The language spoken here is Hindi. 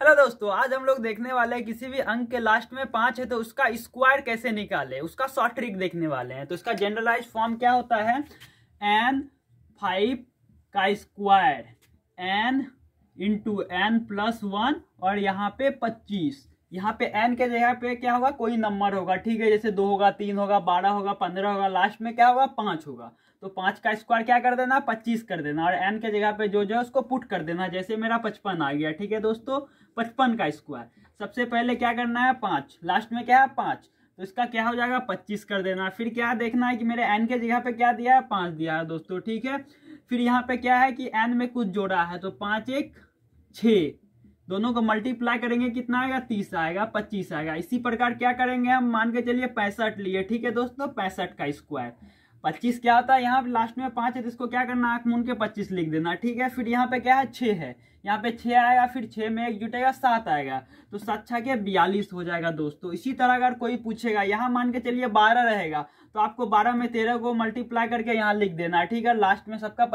हेलो दोस्तों, आज हम लोग देखने वाले हैं किसी भी अंक के लास्ट में पाँच है तो उसका स्क्वायर कैसे निकाले? उसका शॉर्ट ट्रिक देखने वाले हैं। तो इसका जनरलाइज फॉर्म क्या होता है? एन फाइव का square N into N plus one और यहाँ पे पच्चीस। यहाँ पे एन के जगह पे क्या होगा? कोई नंबर होगा, ठीक है? जैसे दो होगा, तीन होगा, बारह होगा, पंद्रह होगा लास्ट में क्या होगा? पाँच होगा। तो पाँच का स्क्वायर क्या कर देना? पच्चीस कर देना। और एन के जगह पे जो जो है, उसको पुट कर देना। जैसे मेरा पचपन आ गया, ठीक है दोस्तों? पचपन का स्क्वायर सबसे पहले क्या करना है? पाँच। लास्ट में क्या है? पाँच। तो इसका क्या हो जाएगा? पच्चीस कर देना। फिर क्या देखना है कि मेरे एन के जगह पे क्या दिया है? पाँच दिया है दोस्तों, ठीक है? फिर यहाँ पे क्या है कि एन में कुछ जोड़ा है तो पाँच एक छ। दोनों को मल्टीप्लाई करेंगे, कितना आएगा? तीस आएगा, पच्चीस आएगा। इसी प्रकार क्या करेंगे हम? मान के चलिए पैंसठ लिए, ठीक है दोस्तों? पैंसठ का स्क्वायर पच्चीस क्या होता है? यहाँ लास्ट में पाँच है तो इसको क्या करना आँख मून के पच्चीस लिख देना, ठीक है? फिर यहाँ पे क्या है? छः है। यहाँ पे छः आएगा, फिर छः में एक जुटेगा, सात आएगा। तो सात छः के बयालीस हो जाएगा दोस्तों। इसी तरह अगर कोई पूछेगा, यहाँ मान के चलिए बारह रहेगा तो आपको बारह में तेरह को मल्टीप्लाई करके यहाँ लिख देना, ठीक है? लास्ट में सबका